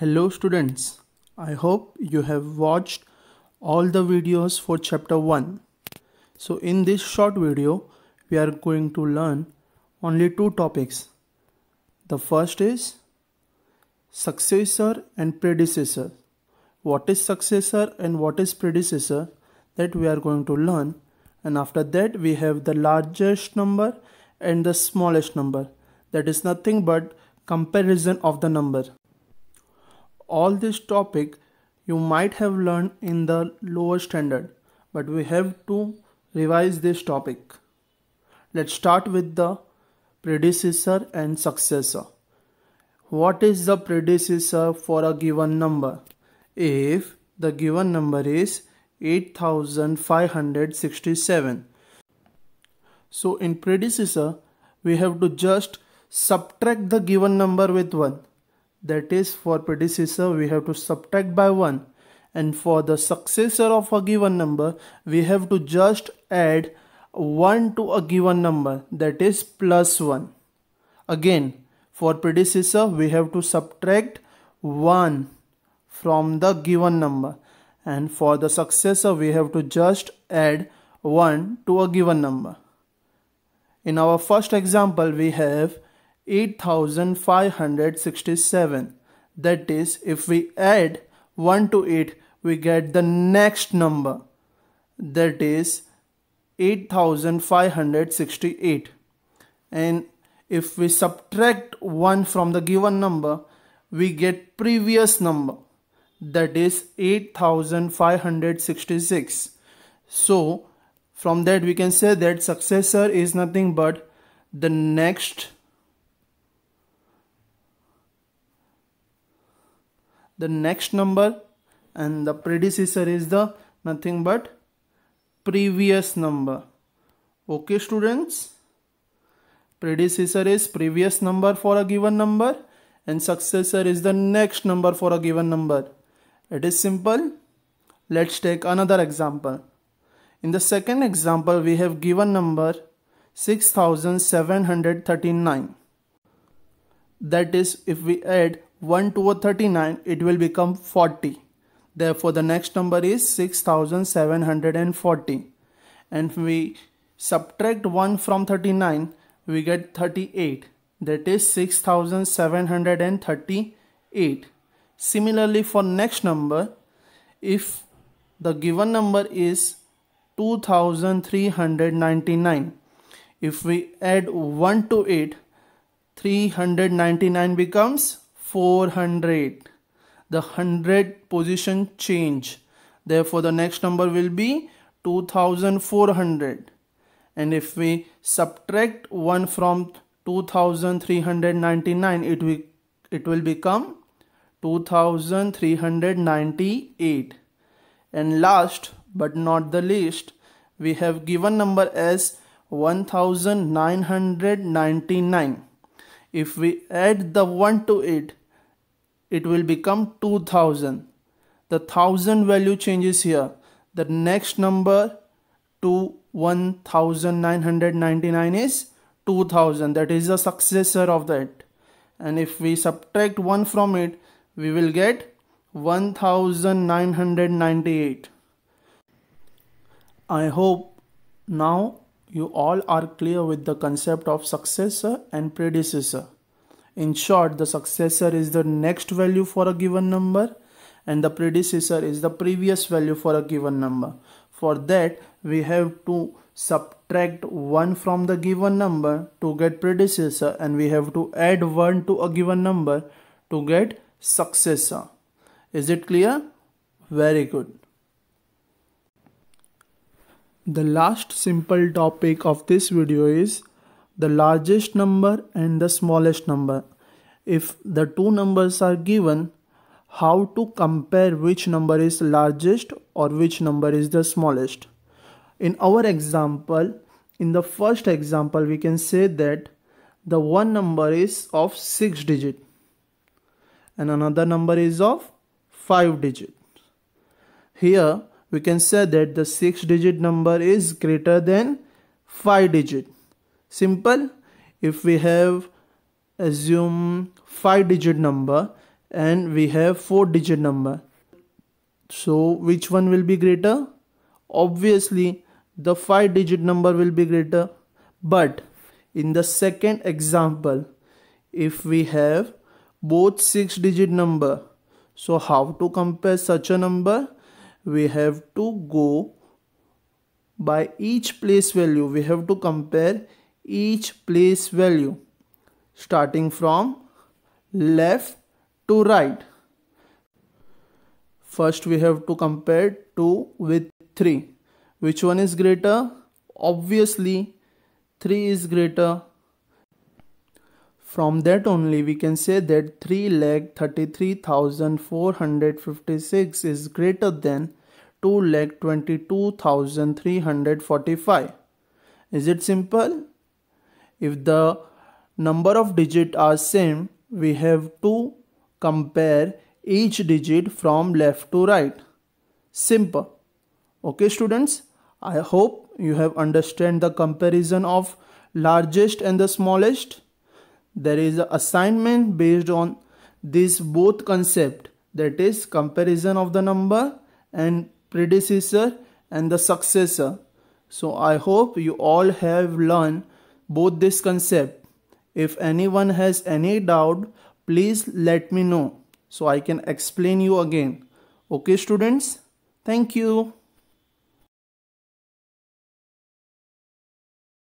Hello students, I hope you have watched all the videos for chapter 1. So in this short video, we are going to learn only two topics. The first is successor and predecessor. What is successor and what is predecessor that we are going to learn and after that we have the largest number and the smallest number that is nothing but comparison of the number all this topic you might have learned in the lower standard but we have to revise this topic. Let's start with the predecessor and successor. What is the predecessor for a given number? If the given number is 8567 so in predecessor we have to just subtract the given number with 1 that is for predecessor we have to subtract by 1 and for the successor of a given number we have to just add 1 to a given number. That is plus 1 again for predecessor we have to subtract 1 from the given number. And for the successor we have to just add 1 to a given number. In our first example we have 8567 that is if we add 1 to it we get the next number. That is 8568 and if we subtract 1 from the given number we get previous number. That is 8566 so from that we can say that successor is nothing but the next the next number and the predecessor is the nothing but previous number. Okay students? Predecessor is previous number for a given number and successor is the next number for a given number. It is simple. Let's take another example. In the second example we have given number 6739 that is if we add 1 to 39 it will become 40 therefore the next number is 6740 and we subtract 1 from 39 we get 38 that is 6738 similarly for next number if the given number is 2399 if we add 1 to it 399 becomes 400 the 100 position change. Therefore the next number will be 2400 and if we subtract 1 from 2399 it will it will become 2398 and last but not the least we have given number as 1999 if we add the 1 to it it will become 2000 the thousand value changes here. The next number to 1999 is 2000 that is the successor of that. And if we subtract 1 from it we will get 1998 i hope now you all are clear with the concept of successor and predecessor in short, the successor is the next value for a given number and the predecessor is the previous value for a given number. For that, we have to subtract 1 from the given number to get predecessor and we have to add 1 to a given number to get successor. Is it clear? Very good. The last simple topic of this video is the largest number and the smallest number. If the two numbers are given, how to compare which number is largest or which number is the smallest. In our example, in the first example, we can say that the one number is of 6 digit and another number is of 5 digit. Here we can say that the 6 digit number is greater than 5 digit simple. If we have assume 5 digit number and we have four digit number. So which one will be greater? Obviously the five digit number will be greater. But in the second example if we have both six digit number so how to compare such a number? We have to go by each place value. We have to compare each place value starting from left to right first we have to compare 2 with 3 which one is greater obviously 3 is greater from that only we can say that 3,33,456 is greater than 2,22,345. Is it simple? If the number of digits are same, we have to compare each digit from left to right. Simple. Okay students, I hope you have understand the comparison of largest and the smallest there is an assignment based on this both concept that is comparison of the number and predecessor and the successor so i hope you all have learned both this concept. If anyone has any doubt please let me know so i can explain you again. Okay students? Thank you